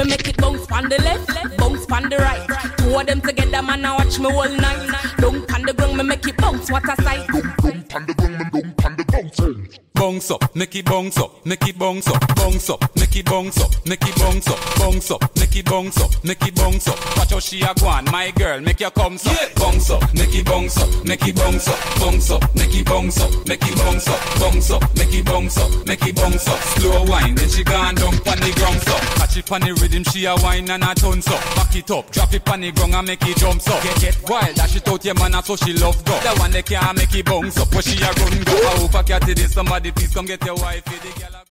Me make it bounce on the left, bounce on the right. Two of them together, man, I watch me all night. Don't on the ground, me make it bounce. What a sight. Bounce Bounce up, make it bounce up, make it bounce up, bounce up, make it bounce up, make it bounce up, bounce up, make it bounce up, make it bounce up. Watch how she a go on, my girl, make your come up. Bounce up, make it bounce up, make it bounce up, bounce up, make it bounce up, make it bounce up, bounce up, make it bounce up, make it bounce up. Slow wine, then she gone down pon pon the rhythm, she a wine and a tons up. Back it up, drop it pon the ground and make it jump up. Get get wild, dash it out your man, so she love go. The one that can't make it bounce up, where she a run go. I hope I catch it, somebody please come get your wife,